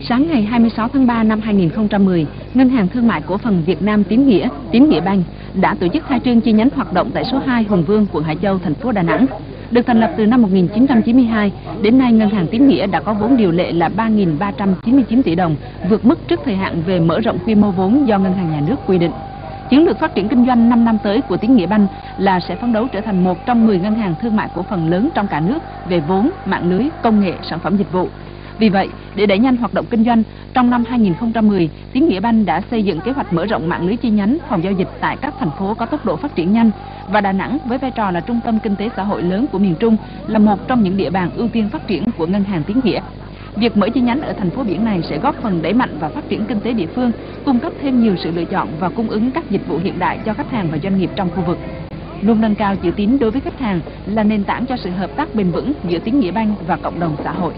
Sáng ngày 26 tháng 3 năm 2010, Ngân hàng Thương mại Cổ phần Việt Nam Tín Nghĩa, Tín Nghĩa Banh đã tổ chức khai trương chi nhánh hoạt động tại số 2 Hùng Vương, quận Hải Châu, thành phố Đà Nẵng. Được thành lập từ năm 1992, đến nay Ngân hàng Tín Nghĩa đã có vốn điều lệ là 3.399 tỷ đồng, vượt mức trước thời hạn về mở rộng quy mô vốn do Ngân hàng Nhà nước quy định. Chiến lược phát triển kinh doanh 5 năm tới của Tín Nghĩa Banh là sẽ phấn đấu trở thành một trong 10 ngân hàng thương mại cổ phần lớn trong cả nước về vốn, mạng lưới, công nghệ, sản phẩm dịch vụ. Vì vậy, để đẩy nhanh hoạt động kinh doanh, trong năm 2010, Tiến Nghĩa Banh đã xây dựng kế hoạch mở rộng mạng lưới chi nhánh phòng giao dịch tại các thành phố có tốc độ phát triển nhanh và Đà Nẵng với vai trò là trung tâm kinh tế xã hội lớn của miền Trung là một trong những địa bàn ưu tiên phát triển của ngân hàng Tiến Nghĩa. Việc mở chi nhánh ở thành phố biển này sẽ góp phần đẩy mạnh và phát triển kinh tế địa phương, cung cấp thêm nhiều sự lựa chọn và cung ứng các dịch vụ hiện đại cho khách hàng và doanh nghiệp trong khu vực. Luôn nâng cao chữ tín đối với khách hàng là nền tảng cho sự hợp tác bền vững giữa Tiến Nghĩa Banh và cộng đồng xã hội.